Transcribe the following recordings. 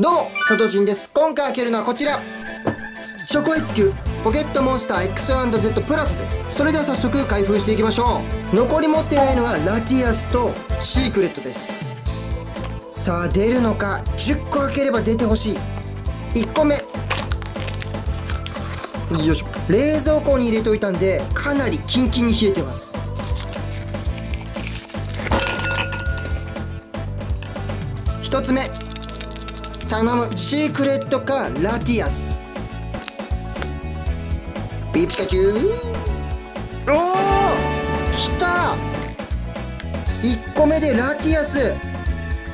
どうも、佐藤仁です。今回開けるのはこちら。チョコエッグポケットモンスター X&Z プラスです。それでは早速開封していきましょう。残り持ってないのはラティアスとシークレットです。さあ、出るのか。10個開ければ出てほしい。1個目。よいしょ。冷蔵庫に入れといたんで、かなりキンキンに冷えてます。1つ目頼む。シークレットかラティアス。ピピカチュウおお来た。1個目でラティアス。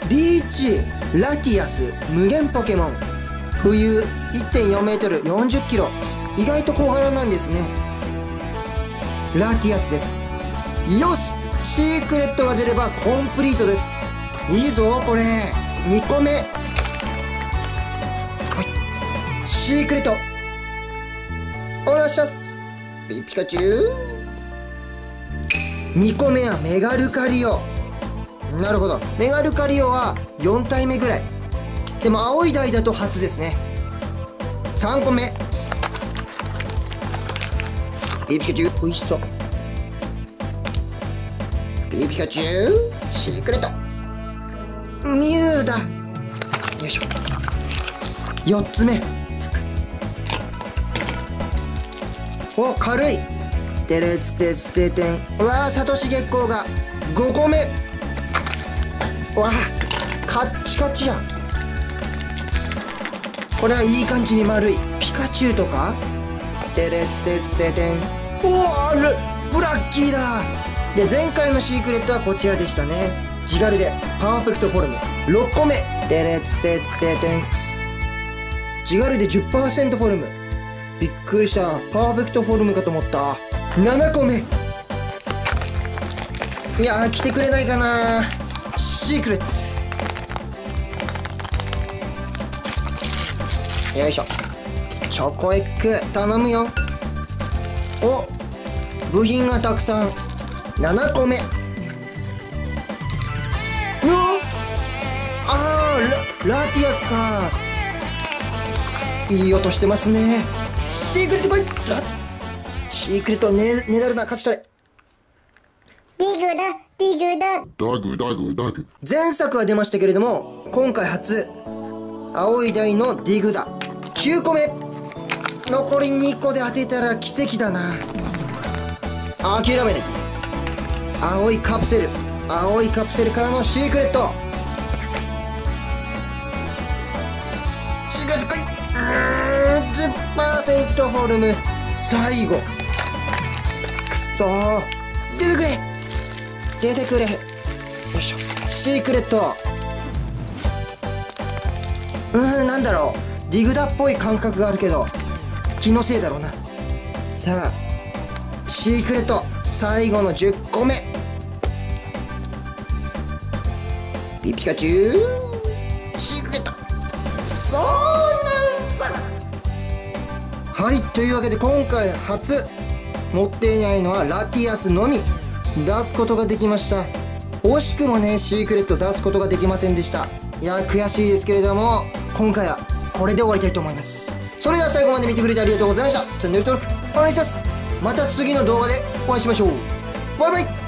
リーチラティアス無限ポケモン。冬 1.4m40 キロ。意外と小柄なんですね。ラティアスです。よしシークレットが出ればコンプリートです。いいぞこれ。2個目。シークレット。お願いします。ピピカチュウ。2個目はメガルカリオ。なるほど。メガルカリオは4体目ぐらい。でも青い台だと初ですね。3個目。ピピカチュウ。おいしそう。ピピカチュウ。シークレット。ミュウだ。よいしょ。4つ目。お軽い。テレツテツテテンうわーサトシ月光が。5個目うわカッチカチやこれはいい感じに丸いピカチュウとか？テレツテツテテンおおブラッキーだ。で前回のシークレットはこちらでしたね。ジガルでパーフェクトフォルム。6個目。テレツテツテテンジガルで10%フォルム。びっくりした。パーフェクトフォルムかと思った。7個目。いや来てくれないかな。シークレット。よいしょ。チョコエッグ頼むよ。お部品がたくさん。7個目。うわあーララティアスか。いい音してますね。シークレット来いシークレットね、ねだるな、勝ち取れ。ディグだ、ディグだ。ダグ、ダグ、ダグ。前作は出ましたけれども、今回初、青い台のディグだ。9個目。残り2個で当てたら奇跡だな。諦めない。青いカプセル。青いカプセルからのシークレット。シークレット来い10%フォルム。最後。くそ出てくれ。出てくれ。よいしょ。シークレット。うーんなんだろう。ディグダっぽい感覚があるけど気のせいだろうな。さあシークレット。最後の10個目。ピピカチュウというわけで今回初持っていないのはラティアスのみ。出すことができました。惜しくもねシークレット出すことができませんでした。いや悔しいですけれども今回はこれで終わりたいと思います。それでは最後まで見てくれてありがとうございました。チャンネル登録お願いします。また次の動画でお会いしましょう。バイバイ。